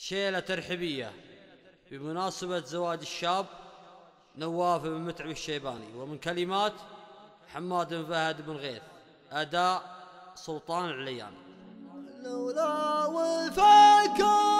شيلة ترحيبية بمناسبة زواج الشاب نواف بن متعب الشيباني ومن كلمات حماد بن فهد بن غيث أداء سلطان العليان. لولا وفاكم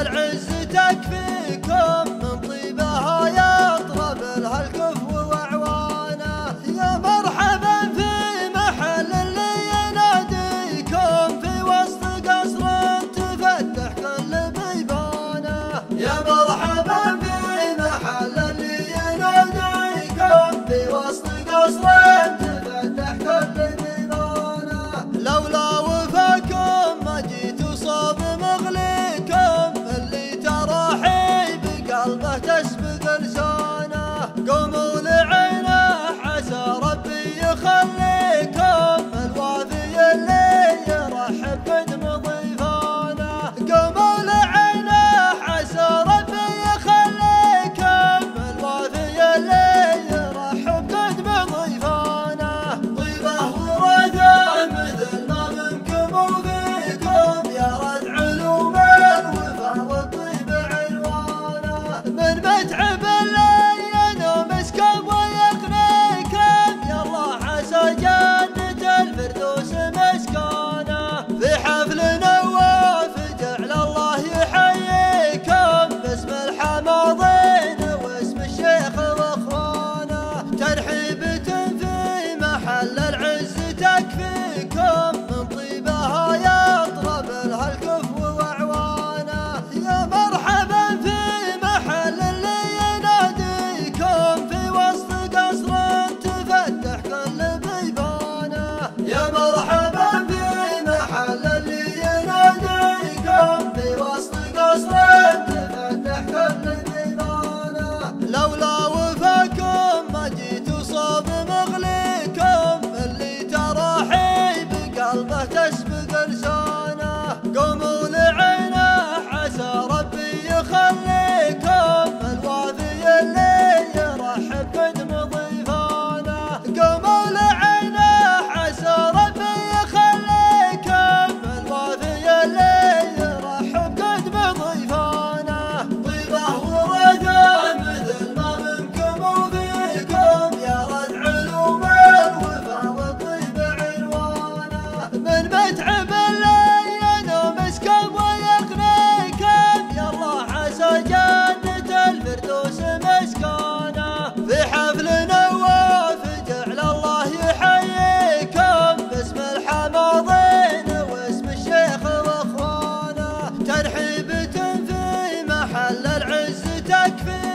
العز تكفيكم من طيبها يا لها الكفو وأعوانه. يا مرحبا في محل اللي يناديكم في وسط قصر تفتح كل بيبانه. يا مرحبا في محل اللي يناديكم في وسط قصر stuck there.